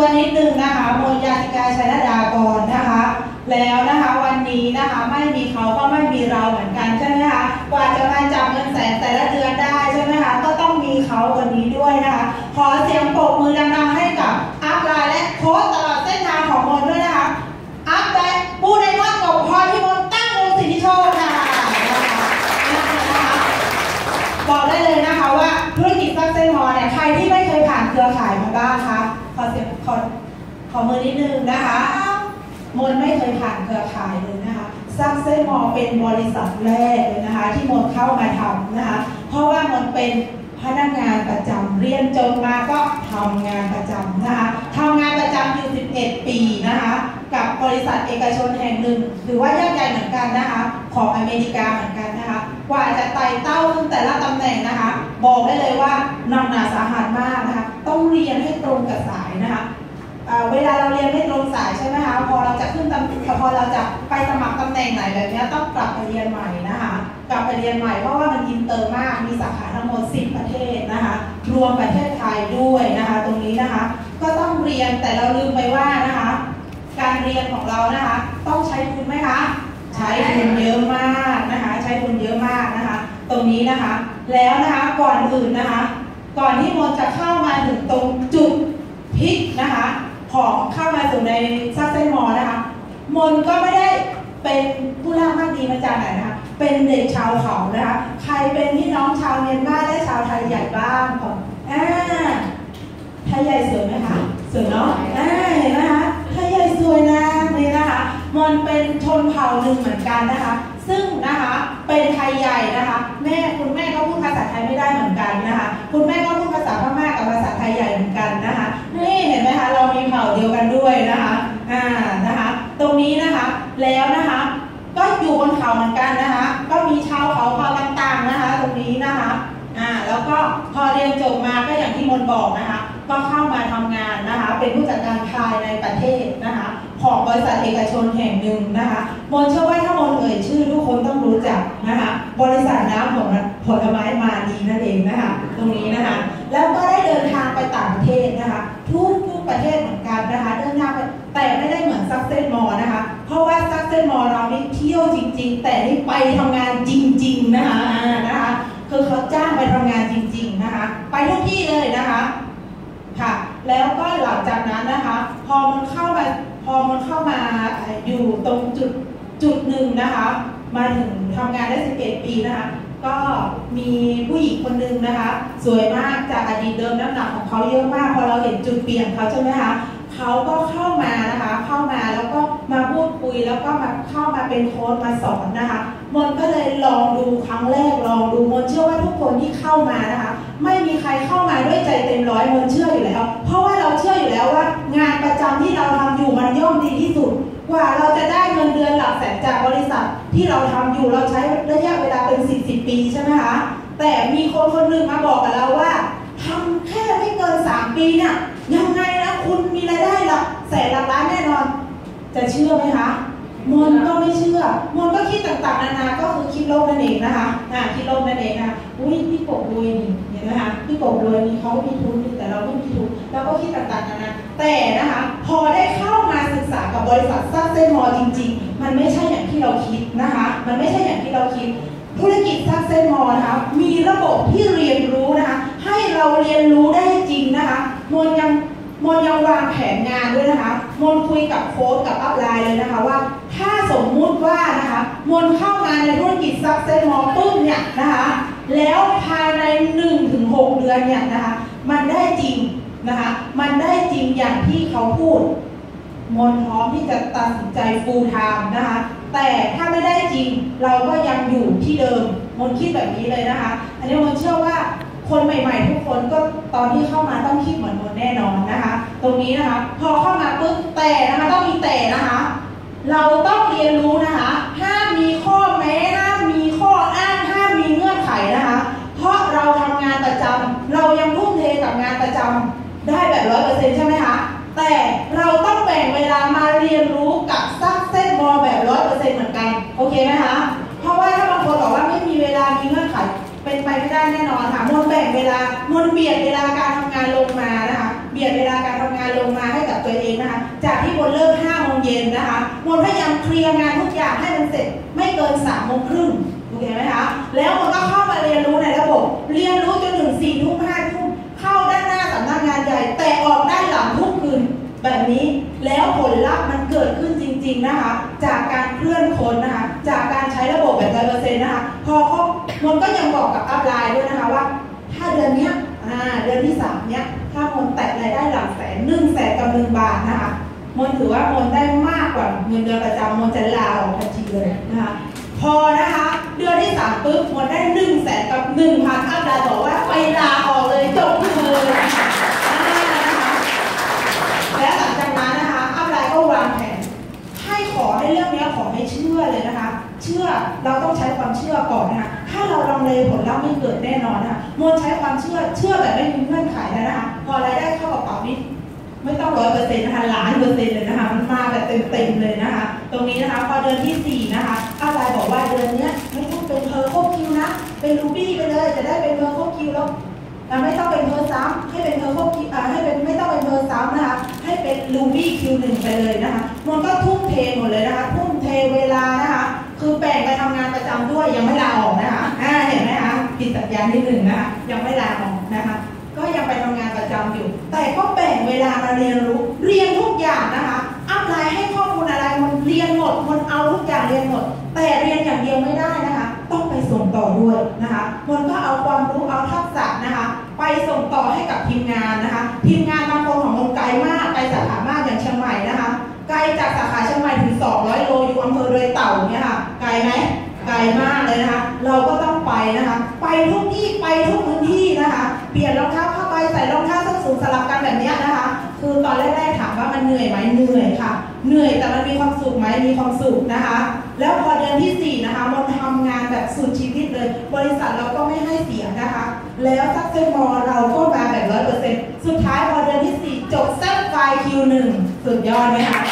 ตัวนิดนึงนะคะมนญาติกาชัยดากรนะคะ แล้วนะคะวันนี้นะคะไม่มีเขาก็ไม่มีเราเหมือนกันใช่ไหมคะกว่าจะมาจับเงินแสนแต่ละเดือนได้ใช่ไหมคะก็ต้องมีเขาวันนี้ด้วยนะคะ ขอเสียงปรบมือดังๆให้กับ upline และโค้ชตลอดเส้นทางของมนด้วยนะคะ upline ผู้ในวัดกบพรที่มนตั้งวงสิทธิโชคค่ะนะคะบอกได้เลยนะคะว่าธุรกิจซักเซนมอเนี่ยใครที่ไม่เคยผ่านเครือข่ายมาบ้างคะขอเสียงขอข อมือนิดนึงนะคะมนไม่เคยผ่านเครือข่ายเลยนะคะซักเซมอเป็นบริษัทแรกเลยนะคะ ที่มนเข้ามาทำนะคะ เพราะว่ามนเป็นพนักงานประจำเรียนจบมาก็ทำงานประจำนะคะทำงานประจำอยู่11 ปีนะคะ กับบริษัทเอกชนแห่งหนึ่งหรือว่ายักษ์ใหญ่เหมือนกันนะคะ ของอเมริกาเหมือนกันนะคะ กว่าจะไต่เต้าขึ้นแต่ละตำแหน่งนะคะ บอกได้เลยว่าหนักหนาสาหัสมากนะคะ ต้องเรียนให้ตรงกับสายนะคะ เวลาเราเรียนไม่ตรงสายใช่ไหมคะพอเราจะขึ้นตำพอเราจะไปสมัครตำแหน่งไหนแบบนี้ต้องกลับไปเรียนใหม่นะคะกลับไปเรียนใหม่เพราะว่ามันอินเตอร์มากมีสาขาทั้งหมด 10 ประเทศนะคะรวมประเทศไทยด้วยนะคะ ตรงนี้นะคะ ก็ต้องเรียนแต่เราลืมไปว่านะคะ การเรียนของเรานะคะ ต้องใช้ทุนไหมคะใช้ทุนเยอะมากนะคะ ใช้ทุนเยอะมากนะคะ ตรงนี้นะคะ แล้วนะคะก่อนอื่นนะคะ ก่อนที่มนจะเข้ามาถึงตรงจุดพิกนะคะ ของเข้ามาสู่ในซักเซนมอนะคะ มนก็ไม่ได้เป็นผู้ล่ามากดีมาจากไหนนะคะ เป็นเด็กชาวเขานะคะ ใครเป็นพี่น้องชาวเมียนมาและชาวไทยใหญ่บ้างของอ่าไทยใหญ่สวยไหมคะสวยเนาะอ่าเห็นไหมคะไทยใหญ่สวยนะนี่นะคะ มนเป็นชนเผ่าหนึ่งเหมือนกันนะคะ ซึ่งนะคะเป็นไทยใหญ่นะคะ แม่คุณแม่ก็พูดภาษาไทยไม่ได้เหมือนกันนะคะ คุณแม่ก็พูดภาษาพม่ากับภาษาไทยใหญ่เหมือนกันนะคะนี่เห็นไหมคะเรามีเผ่าเดียวกันด้วยนะคะอ่านะคะ ตรงนี้นะคะแล้วนะคะ ก็อยู่บนเขาเหมือนกันนะคะ ก็มีชาวเขาเผ่าต่างๆนะคะ ตรงนี้นะคะอ่าแล้วก็พอเรียนจบมาก็อย่างที่มนบอกนะคะ ก็เข้ามาทำงานนะคะ เป็นผู้จัดการภายในประเทศนะคะ ของบริษัทเอกชนแห่งหนึ่งนะคะมนเชื่อว่าถ้ามนเอ่ยชื่อทุกคนต้องรู้จักนะคะ บริษัทน้ำผลผลไม้มาดีนั่นเองนะคะ ตรงนี้นะคะ แล้วก็ได้เดินทางไปต่างประเทศนะคะ ทุกทุกประเทศเหมือนกันนะคะเดินทางไปแต่ไม่ได้เหมือนซักเซนมอนะคะ เพราะว่าซักเซนมอเรานี่เที่ยวจริง ๆ แต่นี่ไปทำงานจริง ๆนะคะนะคะคือเขาจ้างไปทำงานจริง ๆนะคะ ไปทุกที่เลยนะคะ แล้วก็หลังจากนั้นนะคะ พอมันเข้ามาพอมันเข้ามาอยู่ตรงจุดจุดหนึ่งนะคะ มาถึงทำงานได้ 11 ปีนะคะ ก็มีผู้หญิงคนหนึ่งนะคะ สวยมากจากอดีตเดิมน้ำหนักของเขาเยอะมากพอเราเห็นจุดเปลี่ยนเขาใช่ไหมคะเขาก็เข้ามานะคะ เข้ามาแล้วก็มาพูดคุยแล้วก็มาเข้ามาเป็นโค้ชมาสอนนะคะ มนก็เลยลองดูครั้งแรกลองดูมนเชื่อว่าทุกคนที่เข้ามานะคะ ไม่มีใครเข้ามาด้วยใจเต็มร้อยมนเชื่ออยู่แล้ว ราะว่าเราเชื่ออยู่แล้วว่า งานประจำที่เราทำอยู่มันย่อมดีที่สุด กว่าเราจะได้เงินเดือนหลักแสนจากบริษัทที่เราทำอยู่เราใช้ระยะเวลาเป็นสิบสิบปีใช่ไหมคะแต่มีคนคนหนึ่งมาบอกกับเราว่าทำแค่ไม่เกินสามปีเนี่ยยังไงนะคุณมีรายได้หลักแสนหลักล้านแน่นอน จะเชื่อไหมคะ มนก็ไม่เชื่อ มนก็คิดต่างๆนานา ก็คือคิดโลกนั่นเองนะคะอ่าคิดโลกนั่นเองนะคะอุ้ยพี่กบรวยนี่เห็นไหมคะพี่กบรวยนี่เขามีทุนแต่เราไม่มีทุนเราก็คิดต่างๆนานาแต่นะคะ พอได้เข้ามาศึกษากับบริษัทซักเซนมอจริง ๆ มันไม่ใช่อย่างที่เราคิดนะคะ มันไม่ใช่อย่างที่เราคิด ธุรกิจซักเซนมอนะคะมีระบบที่เรียนรู้นะคะ ให้เราเรียนรู้ได้จริงนะคะมนยังมนยังวางแผนงานด้วยนะคะ มนคุยกับโค้ชกับอัพไลน์เลยนะคะว่า ถ้าสมมุติว่านะคะมนเข้ามาในธุรกิจซักเซนมอปุ๊บเนี่ยนะคะแล้วภายใน 1-6ถึงเดือนเนี่ยนะคะมันได้จริงนะคะมันได้จริงอย่างที่เขาพูด มนพร้อมที่จะตัดสินใจ full time นะคะแต่ถ้าไม่ได้จริงเราก็ยังอยู่ที่เดิมมนคิดแบบนี้เลยนะคะ อันนี้มนเชื่อว่า คนใหม่ ๆ ทุกคนก็ตอนที่เข้ามาต้องคิดเหมือนมนแน่นอนนะคะ ตรงนี้นะคะ พอเข้ามาปุ๊บแต่นะคะต้องมีแต่นะคะ เราต้องเรียนรู้นะคะห้ามมีข้อแม้ห้ามมีข้ออ้างห้ามมีเงื่อนไขนะคะ เพราะเราทำงานประจำเรายังทุ่มเทกับงานประจำได้แบบร้อยเปอร์เซ็นต์ใช่ไหมคะแต่เราต้องแบ่งเวลามาเรียนรู้กับซักเส้นบอลแบบร้อยเปอร์เซ็นต์เหมือนกัน โอเคไหมคะ เป็นไปไม่ได้แน่นอนค่ะมนแบ่งเวลามนเบียดเวลาการทำงานลงมานะคะเบียดเวลาการทำงานลงมาให้กับตัวเองนะคะ จากที่บนเลิก5โมงเย็นนะคะมนพยายามเคลียร์งานทุกอย่างให้มันเสร็จไม่เกิน3โมงครึ่งโอเคไหมคะแล้วมันก็เข้ามาเรียนรู้ในระบบ เรียนรู้จนถึง4ทุ่ม5ทุ่มเข้าด้านหน้าสำนักงานใหญ่ แต่ออกด้านหลังทุกคืนแบบนี้แล้วผลลัพธ์มันเกิดขึ้นจริง ๆนะคะ จากการเคลื่อนคนนะคะ จากการใช้ระบบแบบร้อยเปอร์เซ็นต์นะคะ พอเขา มนก็ยังบอกกับอัพไลน์ด้วยนะคะว่า ถ้าเดือนเนี้ยเดือนที่สามเนี้ย ถ้ามนแตะรายได้หลักแสนหนึ่งแสนกับหนึ่งบาทนะคะมนถือว่ามนได้มากกว่าเงินเดือนประจำมนจะลาออกทันทีเลยนะคะพอนะคะ เดือนที่สามปุ๊บมนได้หนึ่งแสนกับหนึ่งพันอัพไลน์บอกว่าไปลาออกเลยจบเลยนะคะและหลังจากนั้นนะคะอัพไลน์ก็วางแผนให้ขอให้เรื่องนี้ขอให้เชื่อเลยนะคะ เชื่อเราต้องใช้ความเชื่อก่อนนะคะถ้าเราลังเลผลลัพธ์ไม่เกิดแน่นอนนะคะมวลใช้ความเชื่อเชื่อแบบไม่มีเงื่อนไขแล้วนะคะพอรายได้เข้ากระเป๋านี่ไม่ต้องร้อยเปอร์เซ็นต์นะคะล้านเปอร์เซ็นต์เลยนะคะมันมาแบบเต็มๆเลยนะคะตรงนี้นะคะพอเดือนที่สี่นะคะอาจารย์บอกว่าเดือนเนี้ยไม่ต้องเป็นเพอร์โคคิวนะเป็น Ruby ไปเลยจะได้เป็น Pearl โค Q แล้วไม่ต้องเป็น Pearl ซ้ำให้เป็น Pearl พวกอ่าให้เป็นไม่ต้องเป็น Pearl ซ้ำนะคะให้เป็น Ruby Q หนึ่งไปเลยนะคะมนก็ทุ่มเทหมดเลยนะคะทุ่มเทเวลานะคะ คือแบ่งไปทำงานประจำด้วยยังไม่ลาออกนะคะอ่าเห็นไหมคะผิดสัญญาณที่หนึ่งนะคะยังไม่ลาออกนะคะ ก็ยังไปทำงานประจำอยู่ แต่ก็แบ่งเวลามาเรียนรู้เรียนทุกอย่างนะคะ upline ให้ข้อมูลอะไรมันเรียนหมดมันเอาทุกอย่างเรียนหมด แต่เรียนอย่างเดียวไม่ได้นะคะ ต้องไปส่งต่อด้วยนะคะมันก็เอาความรู้เอาทักษะนะคะ ไปส่งต่อให้กับทีมงานนะคะ ทีมงานบางคนของมันไกลมากไกลสาขามากอย่างเชียงใหม่นะคะไกลจากสาขาเชียงใหม่ถึง 200 โลอยู่อำเภอเรยเต่าเนี่ยค่ะ ไกลไหมไกลมากเลยนะคะ เราก็ต้องไปนะคะ ไปทุกที่ไปทุกพื้นที่นะคะ เปลี่ยนรองเท้าผ้าใบใส่รองเท้าส้นสูงสลับกันแบบนี้นะคะ คือตอนแรกๆถามว่ามันเหนื่อยไหมเหนื่อยค่ะ เหนื่อยแต่มันมีความสุขไหมมีความสุขนะคะ แล้วพอเดือนที่4นะคะมันทำงานแบบสุดชีวิตเลย บริษัทเราก็ไม่ให้เสียนะคะ แล้วซักเซมอเราก็มาแบบร้อยเปอร์เซ็นต์สุดท้ายพอเดือนที่4จบแซ่บไฟคิวหนึ่งสุดยอดไหมคะ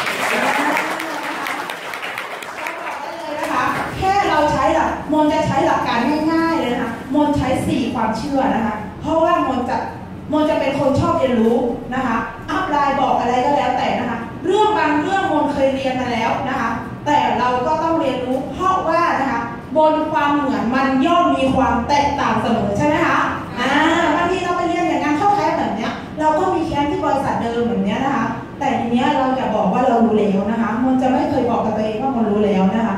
แค่เราใช้หลัก มนจะใช้หลักการง่ายๆเลยนะคะมนใช้ 4 ความเชื่อนะคะ เพราะว่ามนจะมนจะเป็นคนชอบเรียนรู้นะคะ upline บอกอะไรก็แล้วแต่นะคะ เรื่องบางเรื่องมนเคยเรียนมาแล้วนะคะ แต่เราก็ต้องเรียนรู้เพราะว่านะคะบนความเหมือนมันย่อมมีความแตกต่างเสมอใช่ไหมคะอ่าบางทีเราไปเรียนอย่างงานเข้าแคสแบบเนี้ย เราก็มีแคสที่บริษัทเดิมแบบเนี้ยนะคะ แต่ทีเนี้ยเราอย่าบอกว่าเรารู้แล้วนะคะ มนจะไม่เคยบอกกับตัวเองว่ามนรู้แล้วนะคะ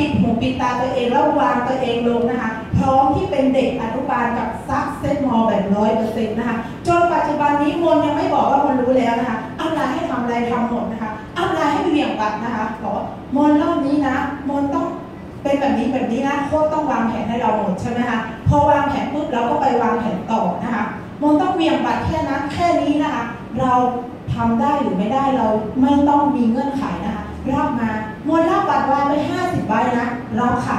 ปิดหูปิดตาตัวเองแล้ววางตัวเองลงนะคะ พร้อมที่เป็นเด็กอนุบาลกับ Successmore แบบร้อยเปอร์เซ็นต์นะคะ จนปัจจุบันนี้มนยังไม่บอกว่ามนรู้แล้วนะคะอัพไลน์ให้ทำอะไรทำหมดนะคะอัพไลน์ให้เบี่ยงปัดนะคะบอกว่ามนรอบนี้นะ มนต้องเป็นแบบนี้แบบนี้นะโค้ชต้องวางแผนให้เราหมดใช่ไหมคะพอวางแผนปุ๊บเราก็ไปวางแผนต่อนะคะมนต้องเบี่ยงปัดแค่นั้นแค่นี้นะคะ เราทำได้หรือไม่ได้เราไม่ต้องมีเงื่อนไขนะ รับมามนรับบัตรวางไป50ใบนะรับค่ะ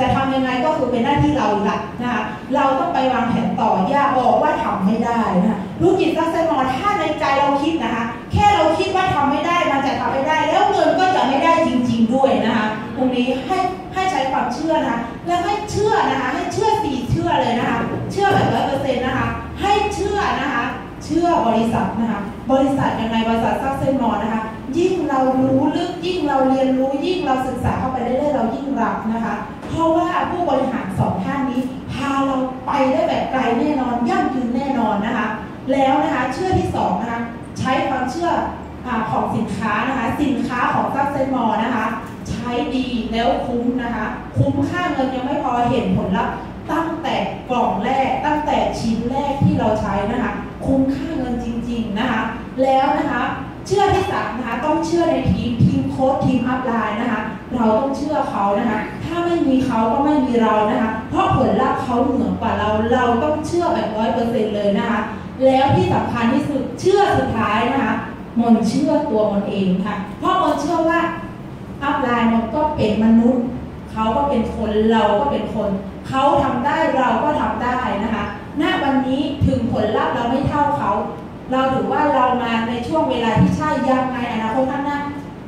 จะทำยังไงก็คือเป็นหน้าที่เราอีกละนะคะเราต้องไปวางแผนต่ออย่าบอกว่าทำไม่ได้นะธุรกิจซักเซมอนถ้าในใจเราคิดนะคะ แค่เราคิดว่าทำไม่ได้มันจะทำไม่ได้ แล้วเงินก็จะไม่ได้จริง ๆ ด้วยนะคะตรงนี้ให้ให้ใช้ความเชื่อนะคะแล้วให้เชื่อนะคะ ให้เชื่อสี่เชื่อเลยนะคะ เชื่อแบบร้อยเปอร์เซ็นต์นะคะ ให้เชื่อนะคะ เชื่อบริษัทนะคะ บริษัทยังไงบริษัทซักเซมอนนะคะ ยิ่งเรารู้ลึกยิ่งเราเรียนรู้ยิ่งเราศึกษาเข้าไปเรื่อยๆเรายิ่งรับนะคะ เพราะว่าผู้บริหารสองท่านนี้ พาเราไปได้แบบไกลแน่นอนยั่งยืนแน่นอนนะคะ แล้วนะคะเชื่อที่สองนะคะใช้ความเชื่ออของสินค้านะคะ สินค้าของ Successmore นะคะ ใช้ดีแล้วคุ้มนะคะ คุ้มค่าเงินยังไม่พอเห็นผลลัพธ์ตั้งแต่กล่องแรกตั้งแต่ชิ้นแรกที่เราใช้นะคะ คุ้มค่าเงินจริง ๆนะคะ แล้วนะคะ เชื่อที่สามนะคะต้องเชื่อในทีมทีมโค้ชทีม upline นะคะ เราต้องเชื่อเขานะคะ ถ้าไม่มีเขาก็ไม่มีเรานะคะ เพราะผลลัพธ์เขาเหนือกว่าเรา เราต้องเชื่อแบบร้อยเปอร์เซ็นต์เลยนะคะ แล้วที่สำคัญที่สุดเชื่อสุดท้ายนะคะมนเชื่อตัวมนเองค่ะ เพราะมนเชื่อว่าอัพไลน์มันก็เป็นมนุษย์เขาก็เป็นคนเราก็เป็นคน เขาทำได้เราก็ทำได้นะคะ ณวันนี้ถึงผลลัพธ์เราไม่เท่าเขา เราถือว่าเรามาในช่วงเวลาที่ใช่ยังไงอนาคตข้างหน้า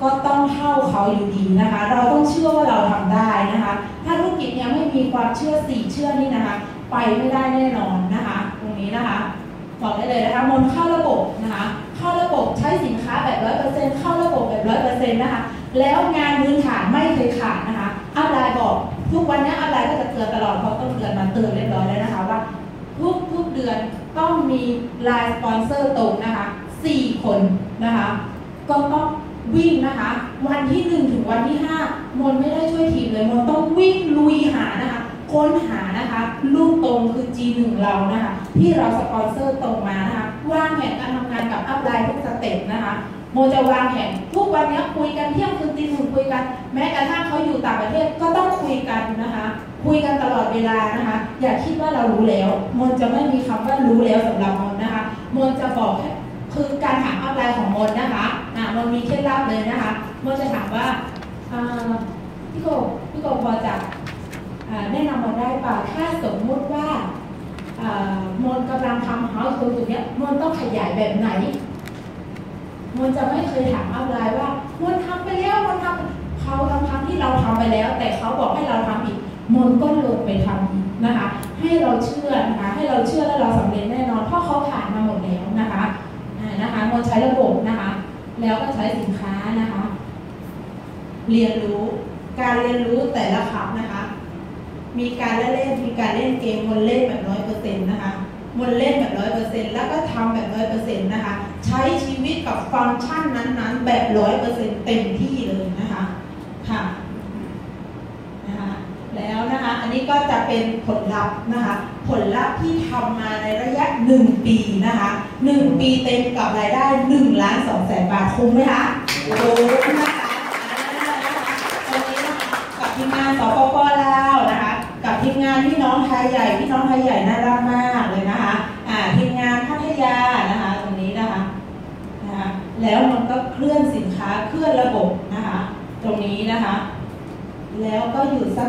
ก็ต้องเท่าเขาอยู่ดีนะคะ เราต้องเชื่อว่าเราทำได้นะคะ ถ้าธุรกิจยังไม่มีความเชื่อสี่เชื่อนี่นะคะ ไปไม่ได้แน่นอนนะคะ ตรงนี้นะคะบอกได้เลยนะคะมนเข้าระบบนะคะ เข้าระบบใช้สินค้าแบบร้อยเปอร์เซ็นต์เข้าระบบแบบร้อยเปอร์เซ็นต์นะคะ แล้วงานพื้นฐานไม่เคยขาดนะคะอัพไลน์บอกทุกวันนี้อัพไลน์ก็จะเตือนตลอดเพราะต้นเดือนมาเตือนเรียบร้อยแล้วนะคะว่า เดือนต้องมีไลน์สปอนเซอร์ตรงนะคะ4คนนะคะ ก็ต้องวิ่งนะคะ วันที่ 1 ถึงวันที่ 5 มนไม่ได้ช่วยทีมเลยมนต้องวิ่งลุยหานะคะ ค้นหานะคะ ลูกตรงคือ G1 เรานะคะ ที่เราสปอนเซอร์ตรงมานะคะวางแผนการทำงานกับ upline ทุก step นะคะ มนจะวางแผนทุกวันนี้คุยกันเที่ยงคืนตีหนึ่งคุยกัน แม้กระทั่งเขาอยู่ต่างประเทศก็ต้องคุยกันนะคะ คุยกันตลอดเวลานะคะ อย่าคิดว่าเรารู้แล้วมนจะไม่มีคำว่ารู้แล้วสำหรับมนนะคะมนจะบอกคือการถาม upline ของมนนะคะอ่ามนมีเคล็ดลับเลยนะคะมนจะถามว่าพี่โกพี่โกพอจะแนะนำมนได้ป่ะถ้าสมมุติว่ามนกำลังทำ house ตรงจุดเนี้ยมนต้องขยายแบบไหน มนจะไม่เคยถาม upline ว่ามนทำไปแล้วมนทำเขาทำทำที่เราทำไปแล้ว แต่เขาบอกให้เราทำอีกมนก็ลงไปทำนะคะ ให้เราเชื่อนะคะให้เราเชื่อและเราสำเร็จแน่นอนเพราะเขาผ่านมาหมดแล้วนะคะนะคะมนใช้ระบบนะคะ แล้วก็ใช้สินค้านะคะ เรียนรู้การเรียนรู้แต่ละครั้งนะคะ มีการเล่นเล่นมีการเล่นเกมมนเล่นแบบร้อยเปอร์เซ็นต์นะคะ มนเล่นแบบร้อยเปอร์เซ็นต์แล้วก็ทำแบบร้อยเปอร์เซ็นต์นะคะ ใช้ชีวิตกับฟังก์ชันนั้นๆ แบบร้อยเปอร์เซ็นต์เต็มที่เลยนะคะ ค่ะนะคะแล้วนะคะ อันนี้ก็จะเป็นผลลัพธ์นะคะ ผลลัพธ์ที่ทำมาในระยะ 1 ปีนะคะ1ปีเต็มกับรายได้1ล้าน2แสนบาทคุ้มไหมคะโอ้โหคุ้มนะคะอ่านะคะตอนนี้นะคะกับทีมงานสปปลาวานพี่น้องไทยใหญ่พี่น้องไทยใหญ่น่ารักมากเลยนะคะอ่าทีมงานพัทยานะคะตรงนี้นะคะนะคะแล้วมันก็เคลื่อนสินค้าเคลื่อนระบบนะคะ ตรงนี้นะคะ แล้วก็อยู่สัก